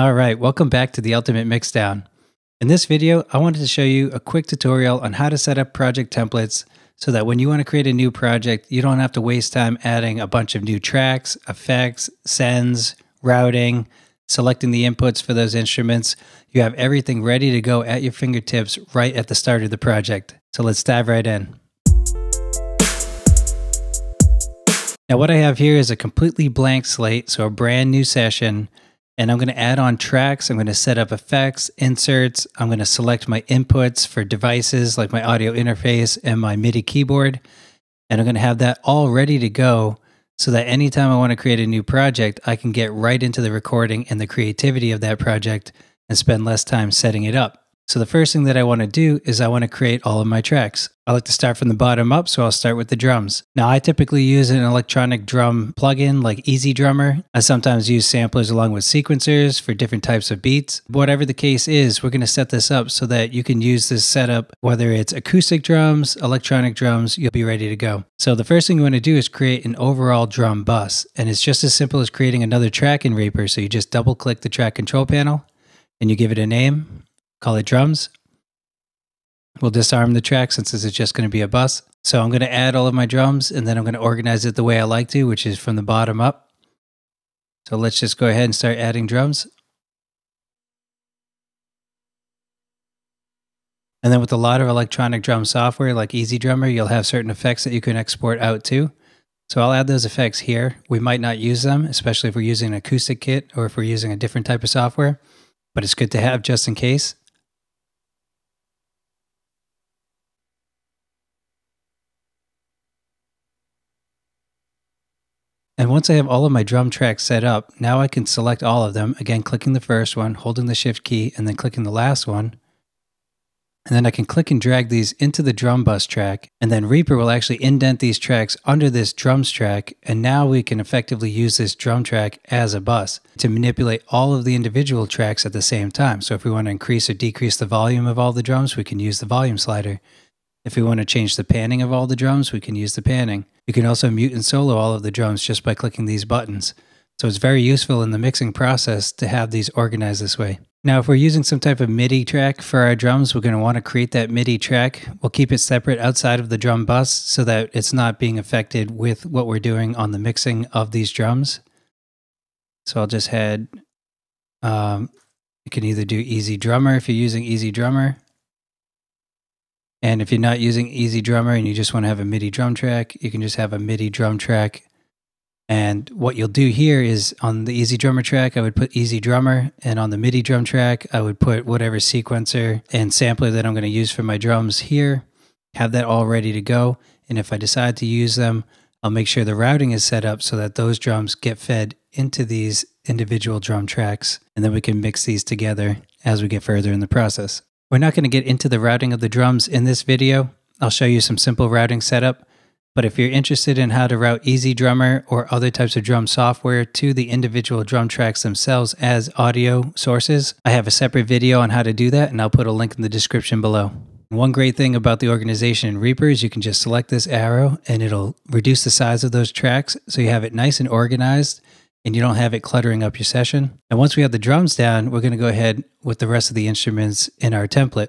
All right, welcome back to the Ultimate Mixdown. In this video, I wanted to show you a quick tutorial on how to set up project templates so that when you want to create a new project, you don't have to waste time adding a bunch of new tracks, effects, sends, routing, selecting the inputs for those instruments. You have everything ready to go at your fingertips right at the start of the project. So let's dive right in. Now what I have here is a completely blank slate, so a brand new session and I'm going to add on tracks. I'm going to set up effects, inserts. I'm going to select my inputs for devices like my audio interface and my MIDI keyboard. And I'm going to have that all ready to go so that anytime I want to create a new project, I can get right into the recording and the creativity of that project and spend less time setting it up. So the first thing that I want to do is I want to create all of my tracks. I like to start from the bottom up, so I'll start with the drums. Now I typically use an electronic drum plugin like EZdrummer. I sometimes use samplers along with sequencers for different types of beats. Whatever the case is, we're going to set this up so that you can use this setup, whether it's acoustic drums, electronic drums, you'll be ready to go. So the first thing you want to do is create an overall drum bus. And it's just as simple as creating another track in Reaper. So you just double click the track control panel and you give it a name call it drums. We'll disarm the track since this is just going to be a bus. So I'm going to add all of my drums and then I'm going to organize it the way I like to, which is from the bottom up. So let's just go ahead and start adding drums. And then with a lot of electronic drum software like EZdrummer, you'll have certain effects that you can export out too. So I'll add those effects here. We might not use them, especially if we're using an acoustic kit or if we're using a different type of software, but it's good to have just in case. And once I have all of my drum tracks set up, now I can select all of them, again clicking the first one, holding the shift key, and then clicking the last one. And then I can click and drag these into the drum bus track, and then Reaper will actually indent these tracks under this drums track, and now we can effectively use this drum track as a bus to manipulate all of the individual tracks at the same time. So if we want to increase or decrease the volume of all the drums, we can use the volume slider. If we want to change the panning of all the drums, we can use the panning. You can also mute and solo all of the drums just by clicking these buttons. So it's very useful in the mixing process to have these organized this way. Now, if we're using some type of MIDI track for our drums, we're going to want to create that MIDI track. We'll keep it separate outside of the drum bus so that it's not being affected with what we're doing on the mixing of these drums. So I'll just head, um, you can either do EZdrummer if you're using EZdrummer, and if you're not using EZdrummer and you just want to have a MIDI drum track, you can just have a MIDI drum track. And what you'll do here is on the EZdrummer track, I would put EZdrummer. and on the MIDI drum track, I would put whatever sequencer and sampler that I'm going to use for my drums here. Have that all ready to go. And if I decide to use them, I'll make sure the routing is set up so that those drums get fed into these individual drum tracks. And then we can mix these together as we get further in the process. We're not going to get into the routing of the drums in this video. I'll show you some simple routing setup. But if you're interested in how to route EZdrummer or other types of drum software to the individual drum tracks themselves as audio sources, I have a separate video on how to do that, and I'll put a link in the description below. One great thing about the organization in Reaper is you can just select this arrow and it'll reduce the size of those tracks so you have it nice and organized and you don't have it cluttering up your session. And once we have the drums down, we're going to go ahead with the rest of the instruments in our template.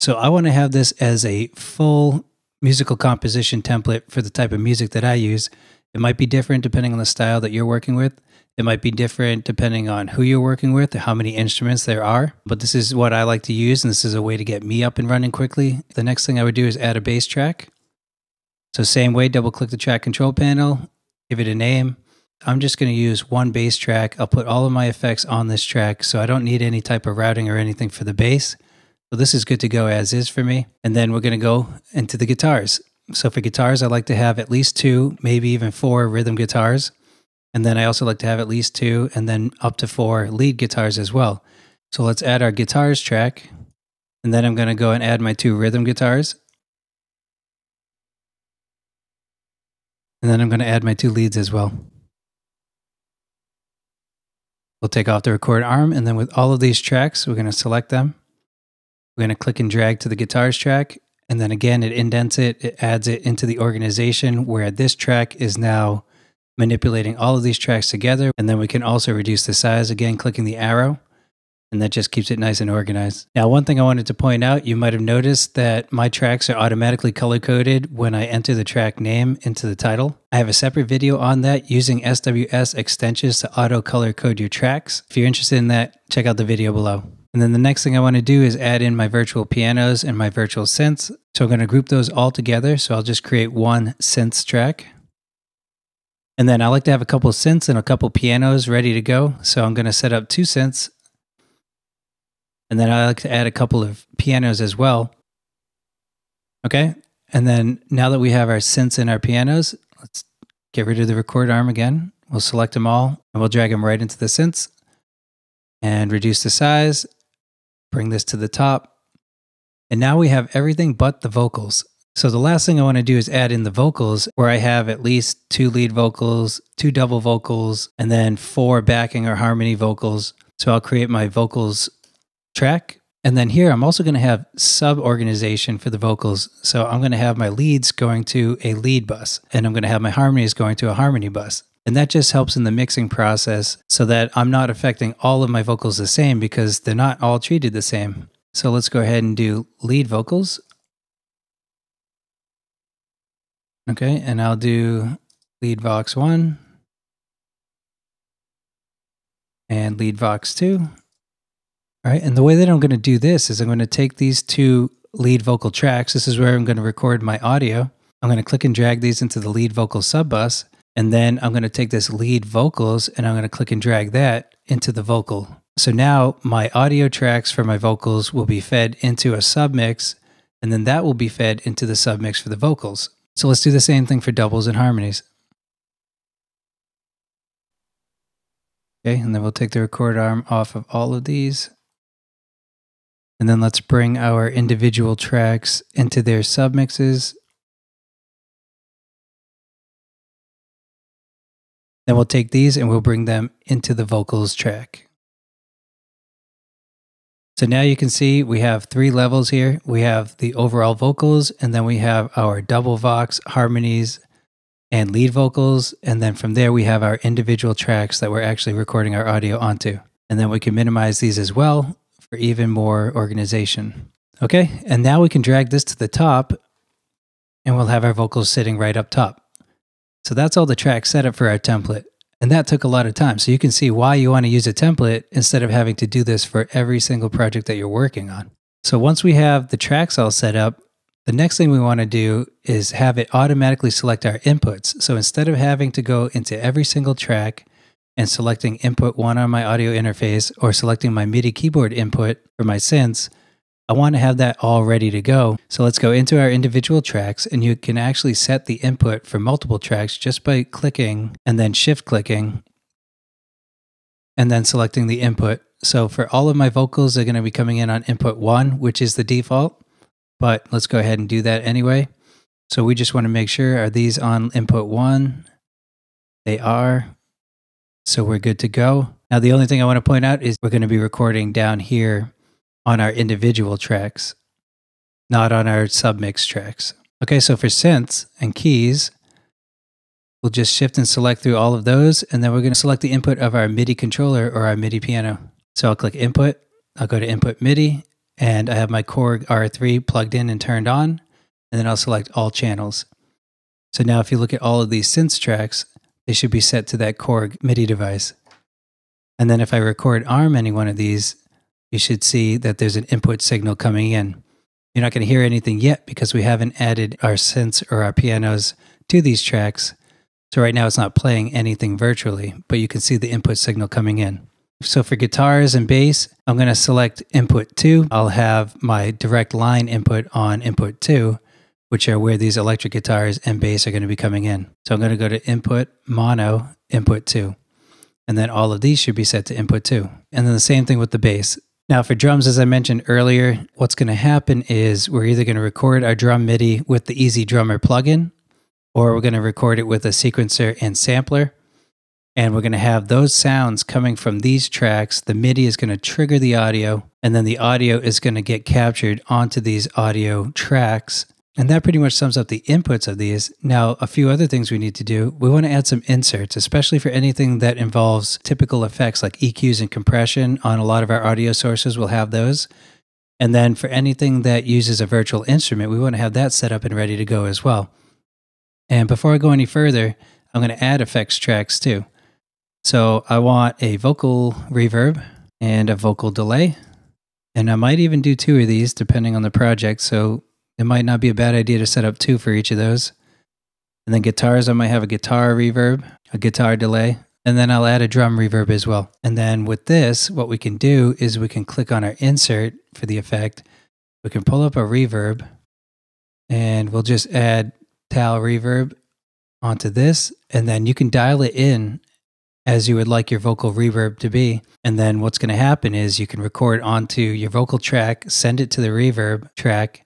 So I want to have this as a full musical composition template for the type of music that I use. It might be different depending on the style that you're working with. It might be different depending on who you're working with, or how many instruments there are. But this is what I like to use, and this is a way to get me up and running quickly. The next thing I would do is add a bass track. So same way, double click the track control panel, give it a name, I'm just going to use one bass track. I'll put all of my effects on this track, so I don't need any type of routing or anything for the bass. So this is good to go as is for me. And then we're going to go into the guitars. So for guitars, I like to have at least two, maybe even four rhythm guitars. And then I also like to have at least two and then up to four lead guitars as well. So let's add our guitars track. And then I'm going to go and add my two rhythm guitars. And then I'm going to add my two leads as well. We'll take off the record arm and then with all of these tracks, we're going to select them. We're going to click and drag to the guitars track. And then again, it indents it, it adds it into the organization where this track is now manipulating all of these tracks together. And then we can also reduce the size again, clicking the arrow. And that just keeps it nice and organized. Now, one thing I wanted to point out, you might have noticed that my tracks are automatically color coded when I enter the track name into the title. I have a separate video on that using SWS extensions to auto color code your tracks. If you're interested in that, check out the video below. And then the next thing I want to do is add in my virtual pianos and my virtual synths. So I'm going to group those all together. So I'll just create one synths track. And then I like to have a couple synths and a couple pianos ready to go. So I'm going to set up two synths and then I like to add a couple of pianos as well. Okay. And then now that we have our synths and our pianos, let's get rid of the record arm again. We'll select them all and we'll drag them right into the synths and reduce the size, bring this to the top. And now we have everything but the vocals. So the last thing I want to do is add in the vocals where I have at least two lead vocals, two double vocals, and then four backing or harmony vocals. So I'll create my vocals track. And then here, I'm also going to have sub organization for the vocals. So I'm going to have my leads going to a lead bus, and I'm going to have my harmonies going to a harmony bus. And that just helps in the mixing process so that I'm not affecting all of my vocals the same because they're not all treated the same. So let's go ahead and do lead vocals. Okay, and I'll do lead vox 1 and lead vox 2. And the way that I'm going to do this is I'm going to take these two lead vocal tracks. This is where I'm going to record my audio. I'm going to click and drag these into the lead vocal sub bus. And then I'm going to take this lead vocals and I'm going to click and drag that into the vocal. So now my audio tracks for my vocals will be fed into a submix, and then that will be fed into the submix for the vocals. So let's do the same thing for doubles and harmonies. Okay, and then we'll take the record arm off of all of these. And then let's bring our individual tracks into their submixes. Then we'll take these and we'll bring them into the vocals track. So now you can see we have three levels here. We have the overall vocals, and then we have our double vox, harmonies, and lead vocals. And then from there, we have our individual tracks that we're actually recording our audio onto. And then we can minimize these as well for even more organization. Okay, and now we can drag this to the top and we'll have our vocals sitting right up top. So that's all the track setup for our template. And that took a lot of time. So you can see why you want to use a template instead of having to do this for every single project that you're working on. So once we have the tracks all set up, the next thing we want to do is have it automatically select our inputs. So instead of having to go into every single track and selecting input one on my audio interface or selecting my MIDI keyboard input for my synths, I want to have that all ready to go. So let's go into our individual tracks and you can actually set the input for multiple tracks just by clicking and then shift clicking and then selecting the input. So for all of my vocals, they're going to be coming in on input one, which is the default, but let's go ahead and do that anyway. So we just want to make sure, are these on input one? They are. So we're good to go. Now, the only thing I want to point out is we're going to be recording down here on our individual tracks, not on our submix tracks. Okay, so for synths and keys, we'll just shift and select through all of those, and then we're going to select the input of our MIDI controller or our MIDI piano. So I'll click input, I'll go to input MIDI, and I have my Korg R3 plugged in and turned on, and then I'll select all channels. So now if you look at all of these synths tracks, they should be set to that Korg MIDI device. And then if I record arm any one of these, you should see that there's an input signal coming in. You're not going to hear anything yet because we haven't added our synths or our pianos to these tracks. So right now it's not playing anything virtually, but you can see the input signal coming in. So for guitars and bass, I'm going to select input 2. I'll have my direct line input on input 2 which are where these electric guitars and bass are going to be coming in. So I'm going to go to input, mono, input 2. And then all of these should be set to input 2. And then the same thing with the bass. Now for drums, as I mentioned earlier, what's going to happen is we're either going to record our drum MIDI with the EZdrummer plugin, or we're going to record it with a sequencer and sampler. And we're going to have those sounds coming from these tracks. The MIDI is going to trigger the audio, and then the audio is going to get captured onto these audio tracks And that pretty much sums up the inputs of these. Now, a few other things we need to do. We want to add some inserts, especially for anything that involves typical effects like EQs and compression. On a lot of our audio sources, we'll have those. And then for anything that uses a virtual instrument, we want to have that set up and ready to go as well. And before I go any further, I'm going to add effects tracks too. So I want a vocal reverb and a vocal delay. And I might even do two of these depending on the project. So it might not be a bad idea to set up two for each of those. And then guitars, I might have a guitar reverb, a guitar delay, and then I'll add a drum reverb as well. And then with this, what we can do is we can click on our insert for the effect. We can pull up a reverb and we'll just add TAL-Reverb onto this. And then you can dial it in as you would like your vocal reverb to be. And then what's going to happen is you can record onto your vocal track, send it to the reverb track,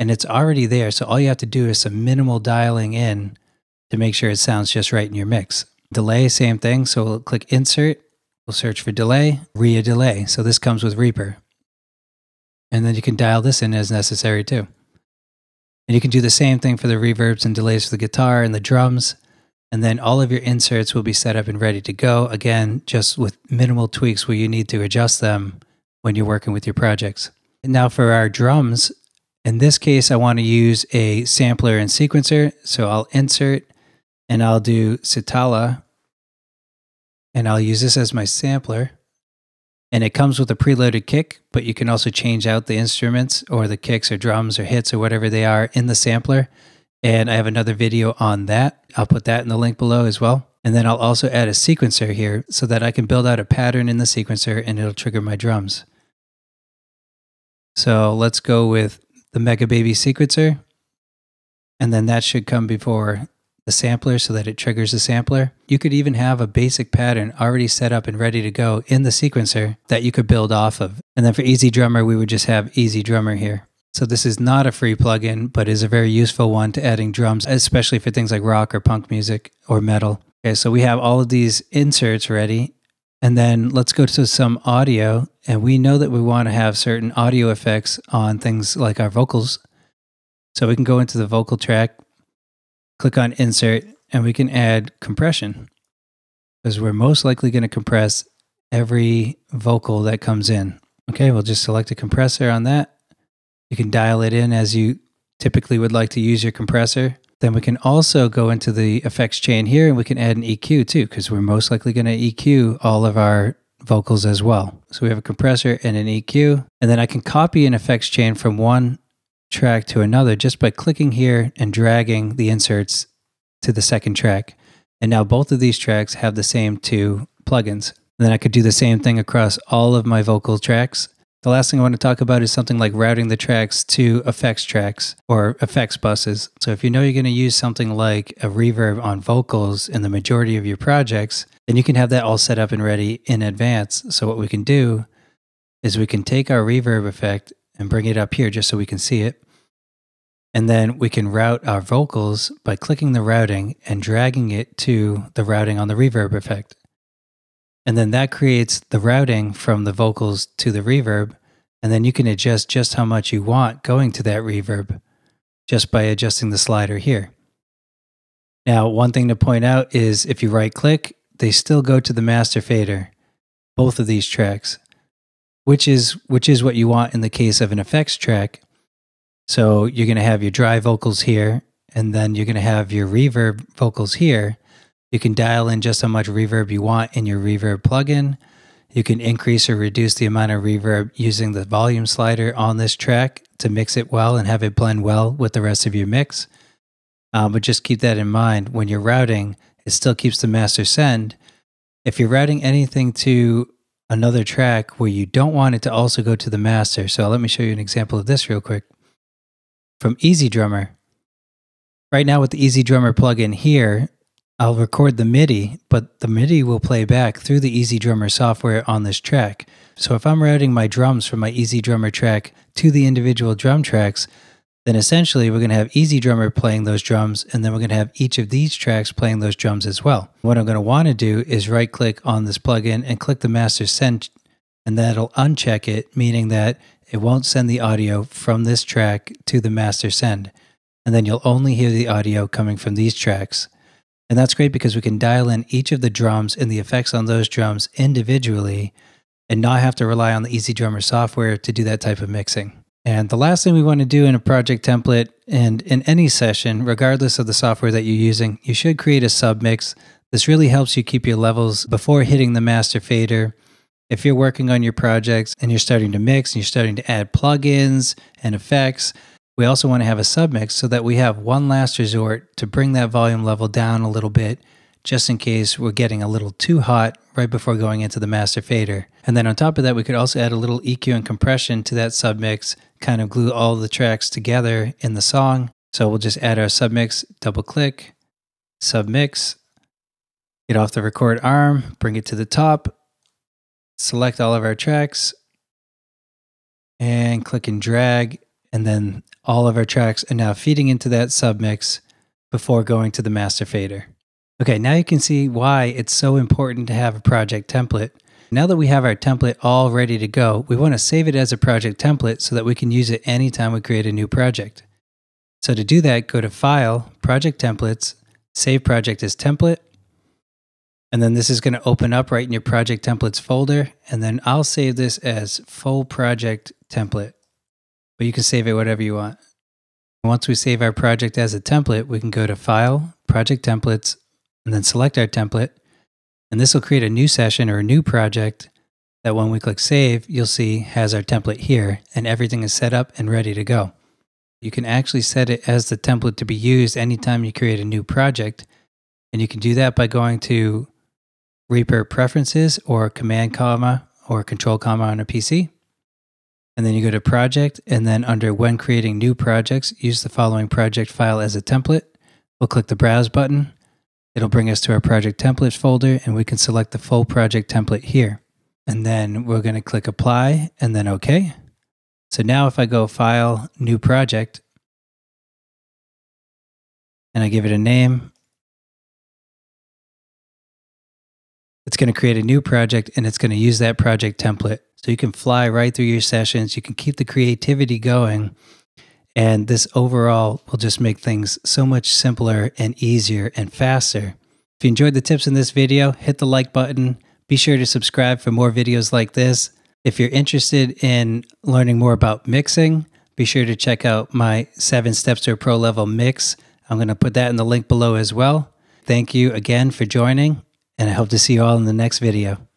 and it's already there. So all you have to do is some minimal dialing in to make sure it sounds just right in your mix. Delay, same thing. So we'll click insert, we'll search for delay, ReaDelay. So this comes with Reaper. And then you can dial this in as necessary too. And you can do the same thing for the reverbs and delays for the guitar and the drums. And then all of your inserts will be set up and ready to go. Again, just with minimal tweaks where you need to adjust them when you're working with your projects. And now for our drums, in this case, I want to use a sampler and sequencer. So I'll insert and I'll do Sitala and I'll use this as my sampler. And it comes with a preloaded kick, but you can also change out the instruments or the kicks or drums or hits or whatever they are in the sampler. And I have another video on that. I'll put that in the link below as well. And then I'll also add a sequencer here so that I can build out a pattern in the sequencer and it'll trigger my drums. So let's go with the Mega Baby sequencer. And then that should come before the sampler so that it triggers the sampler. You could even have a basic pattern already set up and ready to go in the sequencer that you could build off of. And then for EZdrummer, we would just have EZdrummer here. So this is not a free plugin, but is a very useful one to adding drums, especially for things like rock or punk music or metal. Okay, so we have all of these inserts ready. And then let's go to some audio. And we know that we want to have certain audio effects on things like our vocals. So we can go into the vocal track, click on insert, and we can add compression because we're most likely going to compress every vocal that comes in. Okay, we'll just select a compressor on that you can dial it in as you typically would like to use your compressor. Then we can also go into the effects chain here and we can add an EQ too, because we're most likely going to EQ all of our vocals as well. So we have a compressor and an EQ. And then I can copy an effects chain from one track to another just by clicking here and dragging the inserts to the second track. And now both of these tracks have the same two plugins. And then I could do the same thing across all of my vocal tracks. The last thing I want to talk about is something like routing the tracks to effects tracks or effects buses. So if you know you're going to use something like a reverb on vocals in the majority of your projects, then you can have that all set up and ready in advance. So what we can do is we can take our reverb effect and bring it up here just so we can see it. And then we can route our vocals by clicking the routing and dragging it to the routing on the reverb effect. And then that creates the routing from the vocals to the reverb. And then you can adjust just how much you want going to that reverb just by adjusting the slider here. Now, one thing to point out is if you right click, they still go to the master fader, both of these tracks, which is, which is what you want in the case of an effects track. So you're going to have your dry vocals here, and then you're going to have your reverb vocals here. You can dial in just how much reverb you want in your reverb plugin. You can increase or reduce the amount of reverb using the volume slider on this track to mix it well and have it blend well with the rest of your mix. Um, but just keep that in mind when you're routing, it still keeps the master send. If you're routing anything to another track where you don't want it to also go to the master, so let me show you an example of this real quick. From EZdrummer, right now with the EZdrummer plugin here, I'll record the MIDI, but the MIDI will play back through the EZdrummer software on this track. So if I'm routing my drums from my EZdrummer track to the individual drum tracks, then essentially we're going to have EZdrummer playing those drums, and then we're going to have each of these tracks playing those drums as well. What I'm going to want to do is right click on this plugin and click the master send, and that'll uncheck it, meaning that it won't send the audio from this track to the master send. and then you'll only hear the audio coming from these tracks. And that's great because we can dial in each of the drums and the effects on those drums individually and not have to rely on the EZdrummer software to do that type of mixing. And the last thing we want to do in a project template and in any session, regardless of the software that you're using, you should create a submix. This really helps you keep your levels before hitting the master fader. If you're working on your projects and you're starting to mix and you're starting to add plugins and effects, we also want to have a submix so that we have one last resort to bring that volume level down a little bit just in case we're getting a little too hot right before going into the master fader. And then on top of that, we could also add a little EQ and compression to that submix, kind of glue all the tracks together in the song. So we'll just add our submix, double click, submix, get off the record arm, bring it to the top, select all of our tracks, and click and drag. And then all of our tracks are now feeding into that submix before going to the master fader. Okay, now you can see why it's so important to have a project template. Now that we have our template all ready to go, we want to save it as a project template so that we can use it anytime we create a new project. So to do that, go to File, Project Templates, Save Project as Template, and then this is going to open up right in your Project Templates folder, and then I'll save this as Full Project Template, but you can save it whatever you want. Once we save our project as a template, we can go to File, Project Templates, and then select our template. And this will create a new session or a new project that when we click save, you'll see has our template here and everything is set up and ready to go. You can actually set it as the template to be used anytime you create a new project. And you can do that by going to Reaper Preferences or Command comma or Control comma on a PC. And then you go to Project and then under When Creating New Projects, use the following project file as a template. We'll click the Browse button It'll bring us to our project templates folder and we can select the full project template here. And then we're going to click apply and then OK. So now if I go file, new project, and I give it a name, it's going to create a new project and it's going to use that project template. So you can fly right through your sessions. You can keep the creativity going and this overall will just make things so much simpler and easier and faster. If you enjoyed the tips in this video, hit the like button. Be sure to subscribe for more videos like this. If you're interested in learning more about mixing, be sure to check out my seven steps to a pro level mix. I'm going to put that in the link below as well. Thank you again for joining, and I hope to see you all in the next video.